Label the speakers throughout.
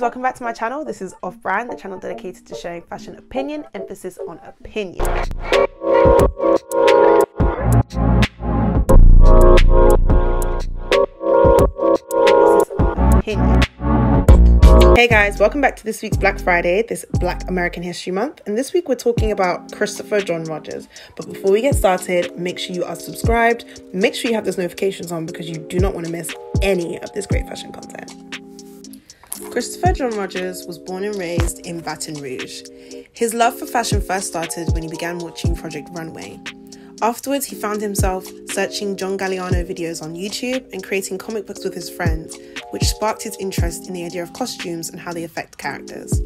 Speaker 1: Welcome back to my channel. This is Off Brand, the channel dedicated to sharing fashion opinion, emphasis on opinion. opinion. Hey guys, welcome back to this week's Black Friday, this Black American History Month. And this week we're talking about Christopher John Rogers. But before we get started, make sure you are subscribed, make sure you have those notifications on because you do not want to miss any of this great fashion content. Christopher John Rogers was born and raised in Baton Rouge. His love for fashion first started when he began watching Project Runway. Afterwards, he found himself searching John Galliano videos on YouTube and creating comic books with his friends, which sparked his interest in the idea of costumes and how they affect characters.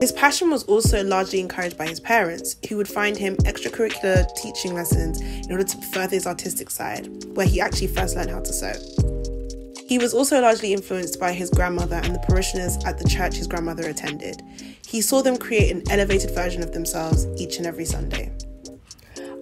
Speaker 1: His passion was also largely encouraged by his parents, who would find him extracurricular teaching lessons in order to further his artistic side, where he actually first learned how to sew. He was also largely influenced by his grandmother and the parishioners at the church his grandmother attended. He saw them create an elevated version of themselves each and every Sunday.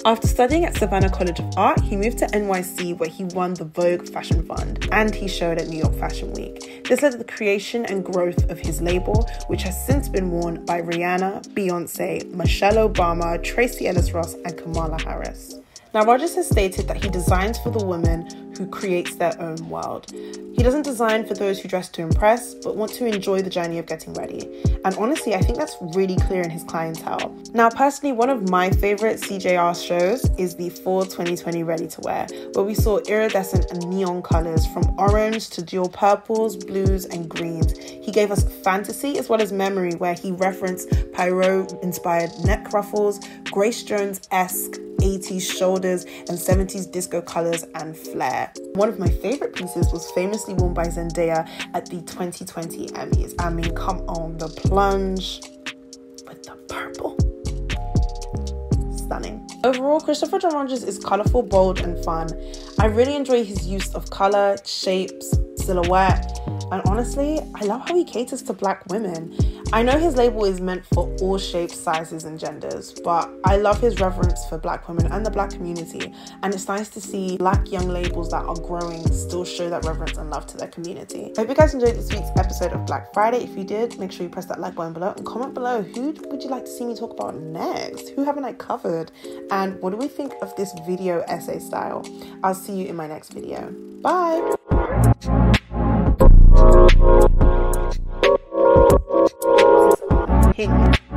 Speaker 1: After studying at Savannah College of Art, he moved to NYC where he won the Vogue Fashion Fund and he showed at New York Fashion Week. This led to the creation and growth of his label, which has since been worn by Rihanna, Beyonce, Michelle Obama, Tracee Ellis Ross, and Kamala Harris. Now, Rogers has stated that he designs for the woman who creates their own world. He doesn't design for those who dress to impress, but want to enjoy the journey of getting ready. And honestly, I think that's really clear in his clientele. Now, personally, one of my favorite CJR shows is the Fall 2020 Ready to Wear, where we saw iridescent and neon colors from orange to dual purples, blues, and greens. He gave us fantasy as well as memory, where he referenced Pierrot inspired neck ruffles, Grace Jones esque 80s shoulders and 70s disco colors and flair. One of my favorite pieces was famously worn by Zendaya at the 2020 Emmys. I mean, come on, the plunge with the purple. Stunning. Overall, Christopher Rogers is colorful, bold, and fun. I really enjoy his use of color, shapes, silhouette, and honestly, I love how he caters to black women. I know his label is meant for all shapes, sizes, and genders, but I love his reverence for black women and the black community. And it's nice to see black young labels that are growing still show that reverence and love to their community. I hope you guys enjoyed this week's episode of Black Friday. If you did, make sure you press that like button below and comment below who would you like to see me talk about next? Who haven't I covered? And what do we think of this video essay style? I'll see you in my next video. Bye! Okay.